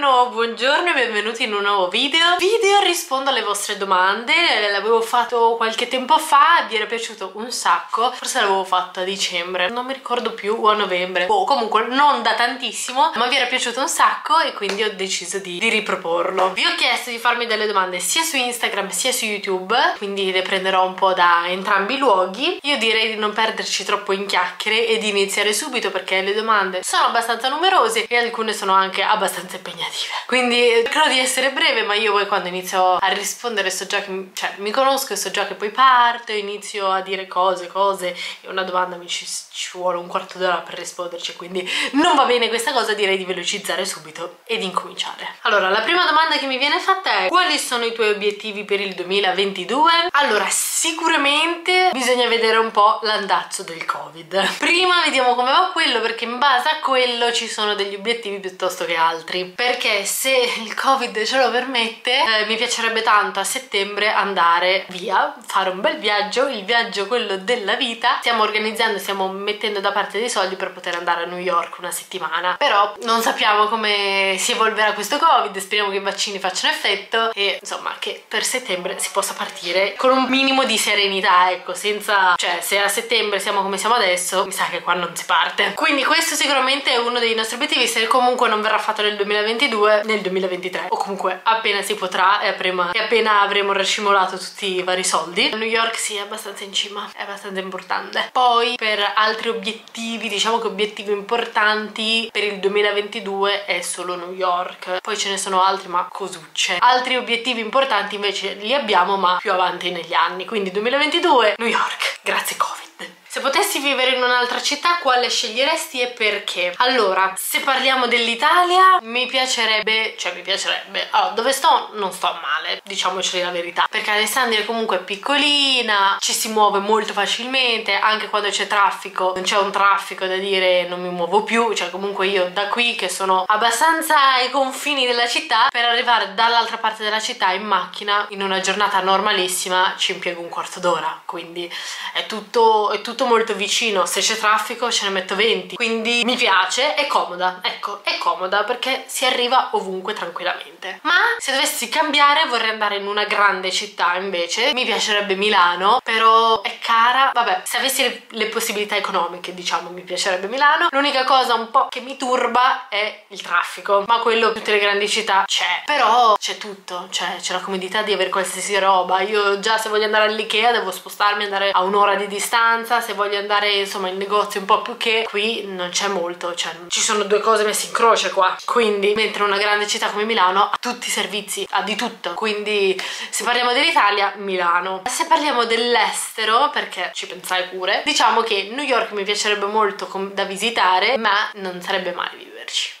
Buongiorno, buongiorno e benvenuti in un nuovo video. Video rispondo alle vostre domande. L'avevo fatto qualche tempo fa Vi era piaciuto un sacco. Forse l'avevo fatto a dicembre Non mi ricordo più o a novembre. O comunque non da tantissimo Ma vi era piaciuto un sacco E quindi ho deciso di, di riproporlo. Vi ho chiesto di farmi delle domande sia su Instagram sia su YouTube Quindi le prenderò un po' da entrambi i luoghi. Io direi di non perderci troppo in chiacchiere E di iniziare subito perché le domande sono abbastanza numerose E alcune sono anche abbastanza impegnative quindi credo di essere breve ma io poi quando inizio a rispondere so già che cioè mi conosco e so già che poi parto inizio a dire cose cose e una domanda mi ci, ci vuole un quarto d'ora per risponderci quindi non va bene questa cosa direi di velocizzare subito e di incominciare. Allora la prima domanda che mi viene fatta è quali sono i tuoi obiettivi per il 2022 allora sicuramente bisogna vedere un po' l'andazzo del covid. Prima vediamo come va quello perché in base a quello ci sono degli obiettivi piuttosto che altri. Perché se il covid ce lo permette eh, mi piacerebbe tanto a settembre andare via fare un bel viaggio il viaggio quello della vita. Stiamo organizzando stiamo mettendo da parte dei soldi per poter andare a New York una settimana. Però non sappiamo come si evolverà questo covid speriamo che i vaccini facciano effetto e insomma che per settembre si possa partire con un minimo di serenità ecco senza cioè se a settembre siamo come siamo adesso mi sa che qua non si parte. Quindi questo sicuramente è uno dei nostri obiettivi. Se comunque non verrà fatto nel 2022 nel 2023 o comunque appena si potrà e appena, e appena avremo racimolato tutti i vari soldi. New York sì è abbastanza in cima è abbastanza importante. Poi per altri obiettivi diciamo che obiettivi importanti per il 2022 è solo New York. Poi ce ne sono altri ma cosucce. Altri obiettivi importanti invece li abbiamo ma più avanti negli anni. Quindi 2022 New York. Grazie Covid se potessi vivere in un'altra città, quale sceglieresti e perché? Allora, se parliamo dell'Italia, mi piacerebbe, cioè mi piacerebbe, allora, dove sto non sto male, diciamoci la verità, perché Alessandria comunque è piccolina, ci si muove molto facilmente, anche quando c'è traffico, non c'è un traffico da dire non mi muovo più, cioè comunque io da qui che sono abbastanza ai confini della città, per arrivare dall'altra parte della città in macchina, in una giornata normalissima, ci impiego un quarto d'ora, quindi è tutto, è tutto tutto molto vicino se c'è traffico ce ne metto 20 quindi mi piace, è comoda. Ecco, è comoda perché si arriva ovunque tranquillamente. Ma se dovessi cambiare vorrei andare in una grande città invece. Mi piacerebbe Milano però è cara. Vabbè se avessi le, le possibilità economiche diciamo mi piacerebbe Milano. L'unica cosa un po' che mi turba è il traffico ma quello in tutte le grandi città c'è. Però c'è tutto c'è la comodità di avere qualsiasi roba. Io già se voglio andare all'Ikea devo spostarmi andare a un'ora di distanza se voglio andare insomma in negozi un po' più che qui non c'è molto cioè ci sono due cose messe in croce qua. Quindi mentre una grande città come Milano ha tutti i servizi ha di tutto. Quindi se parliamo dell'Italia Milano. Se parliamo dell'estero perché ci pensai pure diciamo che New York mi piacerebbe molto da visitare ma non sarebbe male viverci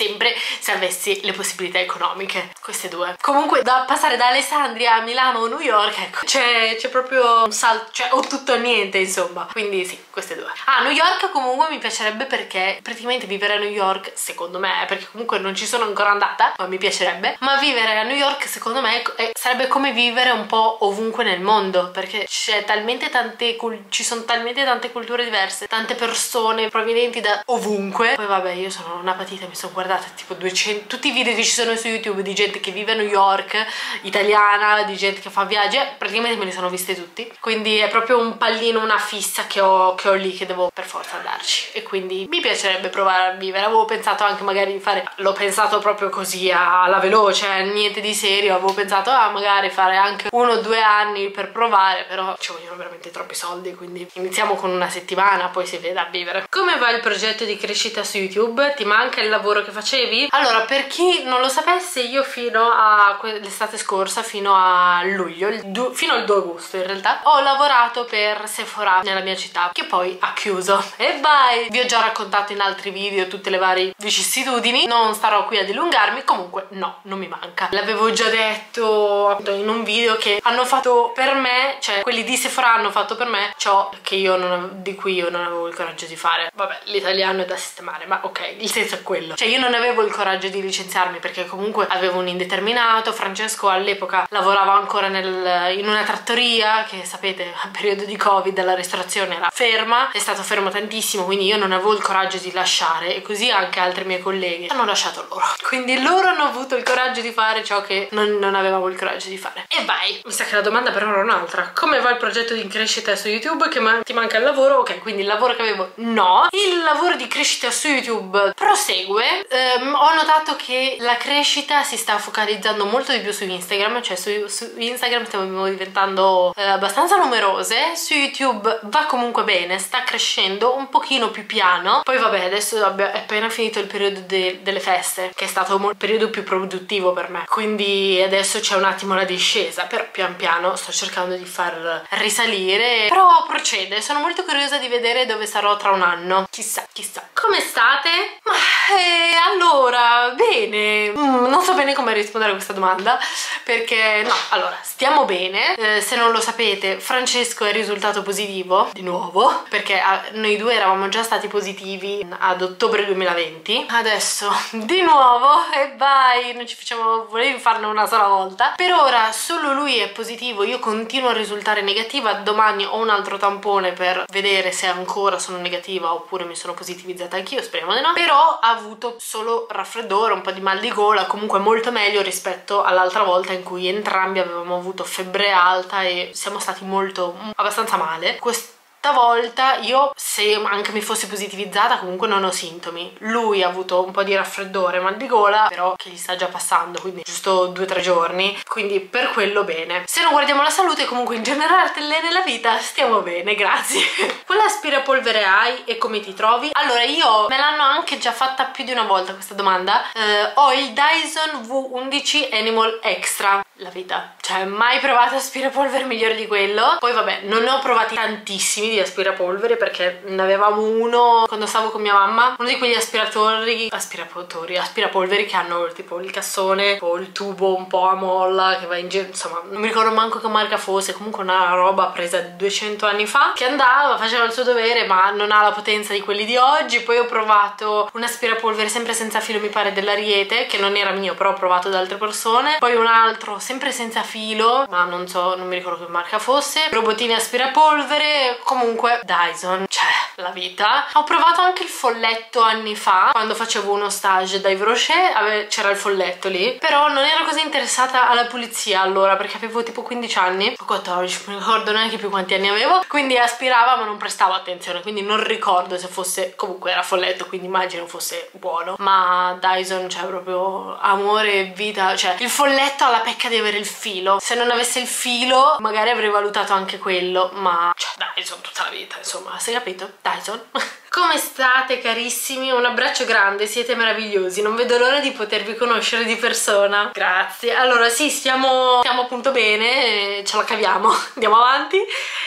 sempre se avessi le possibilità economiche. Queste due. Comunque da passare da Alessandria a Milano o New York ecco c'è proprio un salto cioè o tutto o niente insomma. Quindi sì queste due. Ah New York comunque mi piacerebbe perché praticamente vivere a New York secondo me perché comunque non ci sono ancora andata ma mi piacerebbe. Ma vivere a New York secondo me è, sarebbe come vivere un po' ovunque nel mondo perché c'è talmente tante ci sono talmente tante culture diverse tante persone provenienti da ovunque. Poi vabbè io sono una patita mi sono guardata guardate tipo 200 tutti i video che ci sono su youtube di gente che vive a New York italiana di gente che fa viaggi eh, praticamente me li sono viste tutti. Quindi è proprio un pallino una fissa che ho, che ho lì che devo per forza andarci e quindi mi piacerebbe provare a vivere. Avevo pensato anche magari di fare l'ho pensato proprio così alla veloce eh, niente di serio. Avevo pensato a ah, magari fare anche uno o due anni per provare però ci vogliono veramente troppi soldi quindi iniziamo con una settimana poi si vede a vivere. Come va il progetto di crescita su youtube? Ti manca il lavoro che fai facevi? Allora, per chi non lo sapesse, io fino a l'estate scorsa, fino a luglio, fino al 2 agosto in realtà, ho lavorato per Sephora nella mia città, che poi ha chiuso. E bye! Vi ho già raccontato in altri video tutte le varie vicissitudini, non starò qui a dilungarmi, comunque no, non mi manca. L'avevo già detto in un video che hanno fatto per me, cioè quelli di Sephora hanno fatto per me ciò non, di cui io non avevo il coraggio di fare. Vabbè, l'italiano è da sistemare, ma ok, il senso è quello. Cioè io non non avevo il coraggio di licenziarmi perché comunque avevo un indeterminato, Francesco all'epoca lavorava ancora nel, in una trattoria che sapete a periodo di covid la ristorazione era ferma, è stato fermo tantissimo quindi io non avevo il coraggio di lasciare e così anche altri miei colleghi hanno lasciato loro. Quindi loro hanno avuto il coraggio di fare ciò che non, non avevamo il coraggio di fare. E vai! Mi sa che la domanda però era un'altra. Come va il progetto di crescita su youtube? Che ma ti manca il lavoro? Ok quindi il lavoro che avevo no. Il lavoro di crescita su youtube prosegue ehm, ho notato che la crescita si sta focalizzando molto di più su instagram cioè su, su Instagram stiamo diventando eh, abbastanza numerose su youtube va comunque bene sta crescendo un pochino più piano. Poi vabbè adesso è appena finito il periodo de delle feste che è stato il periodo più produttivo per me. Quindi adesso c'è un attimo la discesa però pian piano sto cercando di far risalire. Però procede sono molto curiosa di vedere dove sarò tra un anno. Chissà chissà. Come state? ma eh, allora bene. Mm, non so bene come rispondere a questa domanda perché no allora stiamo bene. Eh, se non lo sapete Francesco è risultato positivo di nuovo perché a, eh, noi due eravamo già stati positivi ad ottobre 2020 adesso di nuovo e vai non ci facciamo volevi farne una sola volta. Per ora solo lui è positivo io continuo a risultare negativa domani ho un altro tampone per vedere se ancora sono negativa oppure mi sono positivizzata anch'io speriamo di no. Però ha avuto solo raffreddore un po' di mal di gola comunque molto meglio rispetto all'altra volta in cui entrambi avevamo avuto febbre alta e siamo stati molto abbastanza male. Quest Stavolta io, se anche mi fossi positivizzata, comunque non ho sintomi. Lui ha avuto un po' di raffreddore, mal di gola, però che gli sta già passando, quindi giusto due o tre giorni. Quindi per quello bene. Se non guardiamo la salute, comunque in generale nella vita stiamo bene, grazie. Quale aspirapolvere hai e come ti trovi? Allora, io me l'hanno anche già fatta più di una volta questa domanda. Eh, ho il Dyson V11 Animal Extra la vita cioè mai provato aspirapolvere migliore di quello poi vabbè non ne ho provati tantissimi di aspirapolvere perché ne avevamo uno quando stavo con mia mamma uno di quegli aspiratori aspiratori aspirapolveri che hanno tipo il cassone o il tubo un po' a molla che va in giro insomma non mi ricordo manco che marca fosse comunque una roba presa 200 anni fa che andava faceva il suo dovere ma non ha la potenza di quelli di oggi. Poi ho provato un aspirapolvere sempre senza filo mi pare dell'Ariete che non era mio però ho provato da altre persone. Poi un altro sempre senza filo ma non so non mi ricordo che marca fosse. Robotini aspirapolvere comunque Dyson cioè la vita. Ho provato anche il folletto anni fa quando facevo uno stage da Yves Rocher c'era il folletto lì però non ero così interessata alla pulizia allora perché avevo tipo 15 anni o 14 non ricordo neanche più quanti anni avevo quindi aspirava ma non prestavo attenzione quindi non ricordo se fosse comunque era folletto quindi immagino fosse buono. Ma Dyson cioè proprio amore e vita cioè il folletto ha la pecca di avere il filo. Se non avesse il filo magari avrei valutato anche quello ma cioè Dyson tutta la vita insomma sei capito? Dyson Come state carissimi? Un abbraccio grande, siete meravigliosi, non vedo l'ora di potervi conoscere di persona. Grazie. Allora sì, stiamo, stiamo appunto bene, ce la caviamo, andiamo avanti.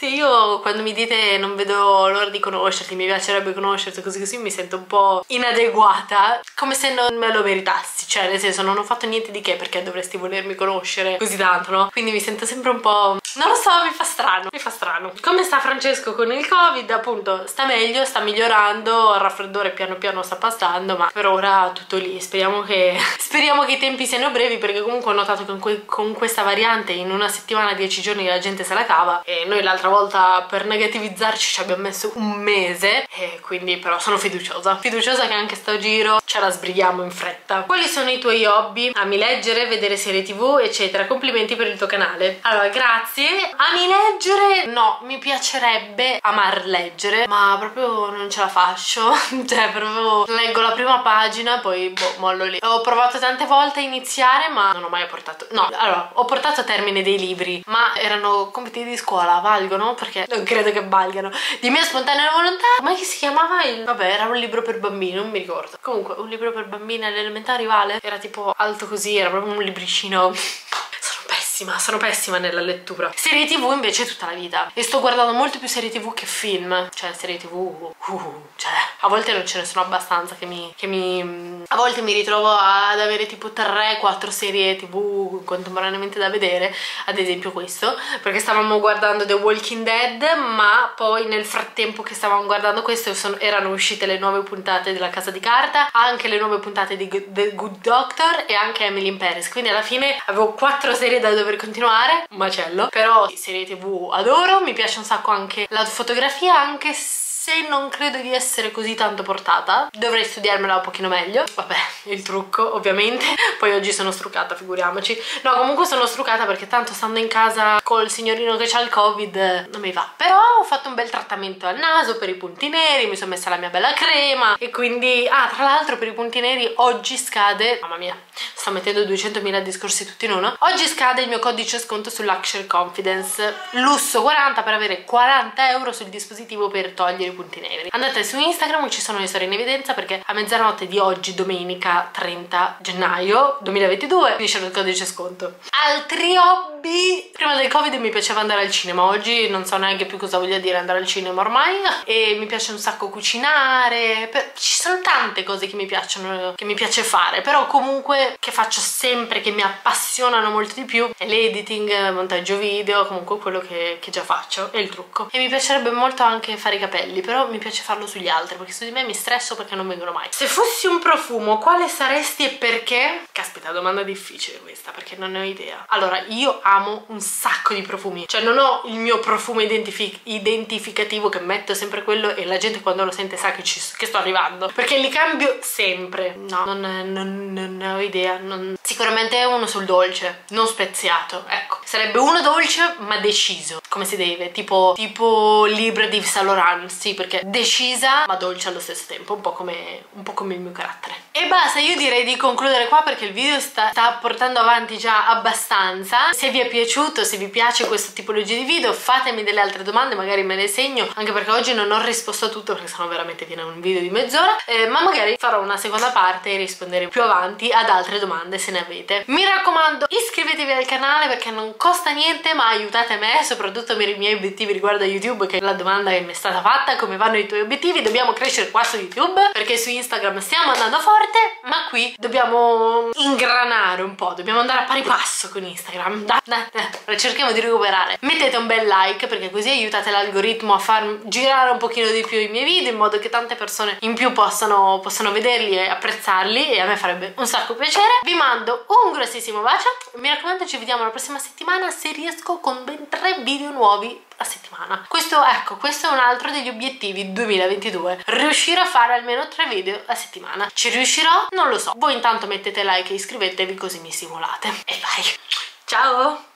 Io quando mi dite non vedo l'ora di conoscerti, mi piacerebbe conoscerti così così, mi sento un po' inadeguata, come se non me lo meritassi, cioè nel senso non ho fatto niente di che perché dovresti volermi conoscere così tanto, no? Quindi mi sento sempre un po'... non lo so, mi fa strano, mi fa strano. Come sta Francesco con il covid? Appunto, sta meglio, sta migliorando migliorando, il raffreddore piano piano sta passando, ma per ora tutto lì. Speriamo che, speriamo che i tempi siano brevi perché comunque ho notato che con, con questa variante in una settimana, dieci giorni la gente se la cava e noi l'altra volta per negativizzarci ci abbiamo messo un mese e quindi però sono fiduciosa. Fiduciosa che anche sto giro ce la sbrighiamo in fretta. Quali sono i tuoi hobby? Ami leggere, vedere serie tv, eccetera. Complimenti per il tuo canale. Allora, grazie. Ami leggere? No, mi piacerebbe amar leggere, ma proprio non ce ce la faccio. Cioè proprio leggo la prima pagina poi boh, mollo lì. Ho provato tante volte a iniziare ma non ho mai portato no allora ho portato a termine dei libri ma erano compiti di scuola valgono? Perché non credo che valgano. Di mia spontanea volontà ma che si chiamava il vabbè era un libro per bambini non mi ricordo. Comunque un libro per bambini alle elementari vale? Era tipo alto così era proprio un libricino pessima, sono pessima nella lettura. Serie tv invece tutta la vita. E sto guardando molto più serie tv che film. Cioè, serie tv, uh, cioè, a volte non ce ne sono abbastanza che mi, che mi... A volte mi ritrovo ad avere tipo 3-4 serie tv contemporaneamente da vedere, ad esempio questo, perché stavamo guardando The Walking Dead, ma poi nel frattempo che stavamo guardando questo sono, erano uscite le nuove puntate della Casa di Carta, anche le nuove puntate di The Good Doctor e anche Emily in Paris, quindi alla fine avevo 4 serie da dover continuare, un macello, però serie tv adoro, mi piace un sacco anche la fotografia, anche se se non credo di essere così tanto portata dovrei studiarmela un pochino meglio. Vabbè il trucco ovviamente. Poi oggi sono struccata figuriamoci. No comunque sono struccata perché tanto stando in casa col signorino che ha il covid non mi va. Però ho fatto un bel trattamento al naso per i punti neri mi sono messa la mia bella crema e quindi ah tra l'altro per i punti neri oggi scade mamma mia sto mettendo 200.000 discorsi tutti in uno. Oggi scade il mio codice sconto su Luxury Confidence. Lusso 40 per avere 40 euro sul dispositivo per togliere i punti neri andate su Instagram ci sono le storie in evidenza perché a mezzanotte di oggi domenica 30 gennaio 2022 finisce il codice sconto. Altri hobby? Prima del covid mi piaceva andare al cinema oggi non so neanche più cosa voglia dire andare al cinema ormai e mi piace un sacco cucinare ci sono tante cose che mi piacciono che mi piace fare però comunque che faccio sempre che mi appassionano molto di più è l'editing montaggio video comunque quello che, che già faccio e il trucco. E mi piacerebbe molto anche fare i capelli capelli però mi piace farlo sugli altri perché su di me mi stresso perché non vengono mai. Se fossi un profumo quale saresti e perché? caspita domanda difficile questa perché non ne ho idea. Allora io amo un sacco di profumi. Cioè non ho il mio profumo identific identificativo che metto sempre quello e la gente quando lo sente sa che, ci, che sto arrivando. Perché li cambio sempre. No non, non, non ne ho idea. Non... sicuramente uno sul dolce non speziato ecco sarebbe uno dolce ma deciso come si deve. Tipo tipo Libra di Saint Laurent sì perché decisa ma dolce allo stesso tempo un po' come, un po come il mio carattere e basta io direi di concludere qua perché il video sta, sta, portando avanti già abbastanza. Se vi è piaciuto se vi piace questa tipologia di video fatemi delle altre domande magari me le segno anche perché oggi non ho risposto a tutto perché sennò veramente viene un video di mezz'ora. Eh, ma magari farò una seconda parte e rispondere più avanti ad altre domande se ne avete. Mi raccomando iscrivetevi al canale perché non costa niente ma aiutate me soprattutto per i miei obiettivi riguardo a youtube che è la domanda che mi è stata fatta come vanno i tuoi obiettivi. Dobbiamo crescere qua su youtube perché su instagram stiamo andando forte ma qui dobbiamo ingranare un po' dobbiamo andare a pari passo con instagram. Dai, dai, dai, cerchiamo di recuperare. Mettete un bel like perché così aiutate l'algoritmo a far girare un pochino di più i miei video in modo che tante persone in più possano, possano vederli e apprezzarli e a me farebbe un sacco piacere. Vi mando un grossissimo bacio. Mi raccomando ci vediamo la prossima settimana se riesco con ben tre video nuovi a settimana. Questo ecco questo è un altro degli obiettivi 2022 riuscire a fare almeno tre video a settimana. Ci riuscirò? non lo so. Voi intanto mettete like e iscrivetevi così mi stimolate e vai. Ciao